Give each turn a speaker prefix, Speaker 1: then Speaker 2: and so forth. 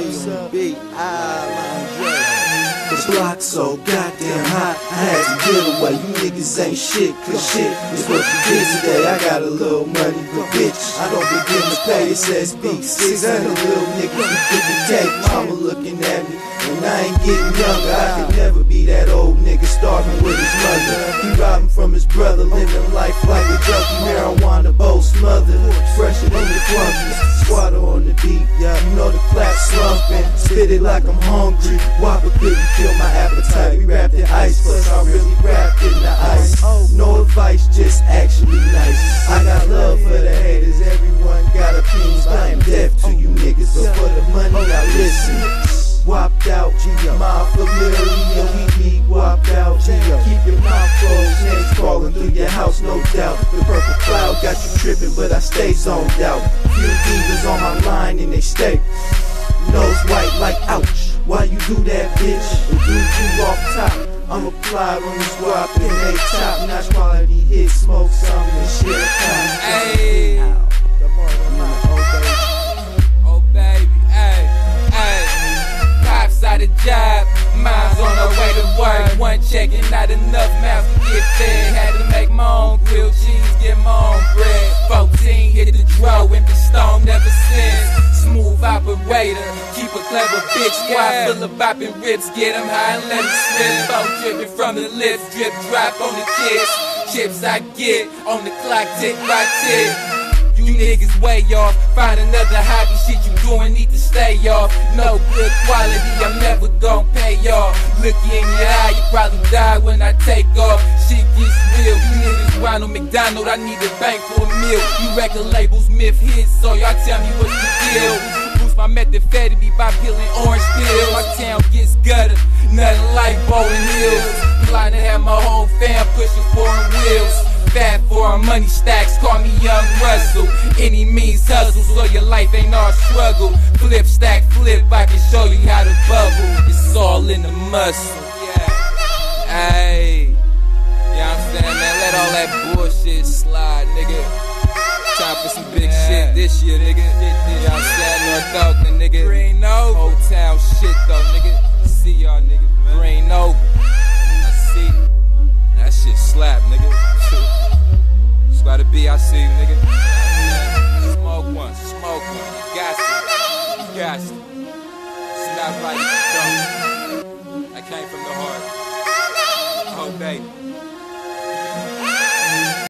Speaker 1: up. Block so goddamn hot, I had to get away. You niggas ain't shit, cause shit is what you did today. I got a little money, but bitch, I don't begin to pay. It says big six, and a little nigga, you get the tape. Mama looking at me, and I ain't getting younger. I could never be that old nigga starving with his mother. He robbing from his brother, living life like a junkie, marijuana bowl smothered. Fresh slumping, spit it like I'm hungry. Whopper couldn't kill my appetite. We wrapped in ice, plus I really wrapped in the ice. No advice, just actually nice. I got love for the haters, everyone got opinions, I am deaf to you niggas. But for the money, I listen whopped out. My familiar, we be whopped out. Keeping my clothes, names crawling through your house, no doubt. The purple cloud got you tripping, but I stay zoned out. Few divas on my line and they stay. Nose white like ouch. Why you do that, bitch? And do you off top? I'm applied on this guap and they top notch quality hit, smoke some and shit.
Speaker 2: Hey.
Speaker 1: Oh baby.
Speaker 2: Pops out of job, mine's on her way to work. One check and not enough mouths to get fed. Had Operator, keep a clever bitch squad full of bopping rips. Get Get 'em high and let let 'em spin. Both dripping from the lips, drip drop on the kids. Chips I get on the clock, tick by tick. You niggas way off. Find another hobby, shit you doing need to stay off. No good quality, I'm never gonna pay y'all. Look you in your eye, you probably die when I take off. Shit gets real. You niggas Ronald McDonald, I need a bank for a meal. You record labels, myth hits, so y'all tell me what's the deal. Boost my methamphetamine by peeling orange pills. My town gets gutter, nothing like bowling hills. Flying to have my whole fam pushing foreign wheels. Fat for our money stacks, call me Young Russell. Any means hustle, so your life ain't all struggle. Flip, stack, flip, I can show you how to bubble. It's all in the muscle. Yeah. Hey. What I'm saying, man? Let all that bullshit slide, nigga. Time for some big shit this year, nigga. Know fuck nigga. Green Ova. Whole town shit though, nigga. See y'all nigga. man. Green Ova. I see. That shit slap, nigga. Squad B, I see you, nigga. Smoke one, smoke one. Gas it.
Speaker 3: Gas it. It's not like you don't.